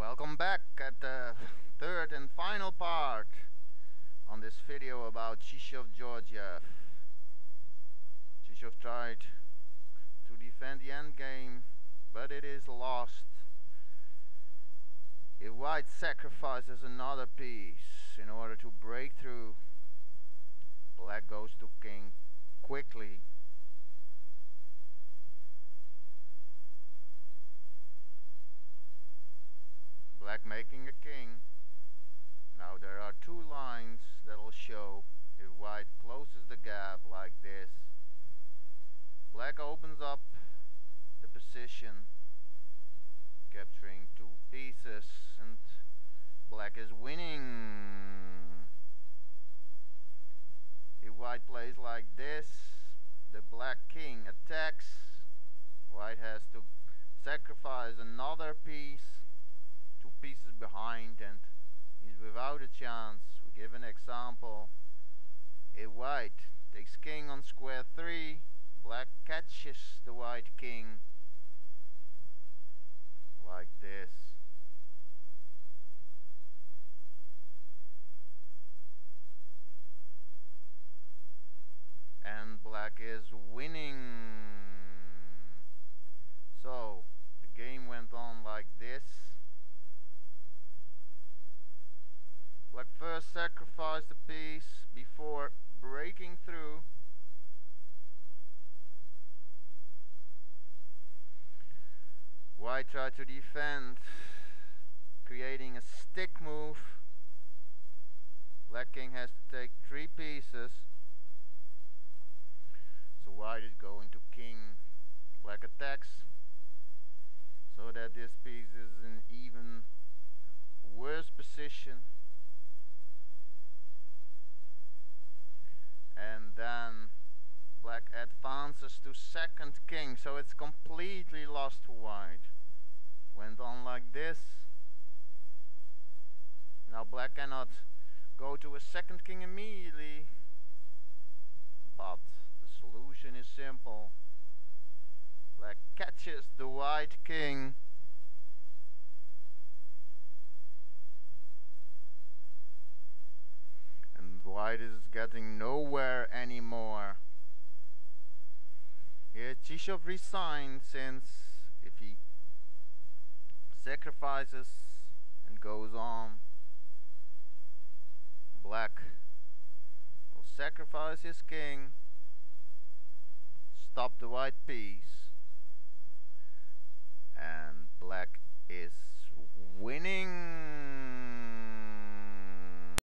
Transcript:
Welcome back at the third and final part on this video about Chizhov Georgiev. Chizhov tried to defend the endgame, but it is lost. If white sacrifices another piece in order to break through, black goes to king quickly. Black making a king. Now there are two lines that'll show if white closes the gap like this. Black opens up the position, capturing two pieces, and black is winning. If white plays like this, the black king attacks. White has to sacrifice another piece, pieces behind, and he's without a chance. We give an example. A white takes king on square 3, black catches the white king like this. And black is winning. So, the game went on like this. Black first sacrificed the piece before breaking through. White tried to defend, creating a stick move. Black king has to take three pieces. So white is going to king. Black attacks. So that this piece is in even worse position. And then black advances to second king. So it's completely lost to white. Went on like this. Now black cannot go to a second king immediately. But the solution is simple. Black catches the white king. And white is getting nowhere anymore. Here Chizhov resigns since if he sacrifices and goes on, black will sacrifice his king, stop the white piece, and black is winning